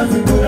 nothing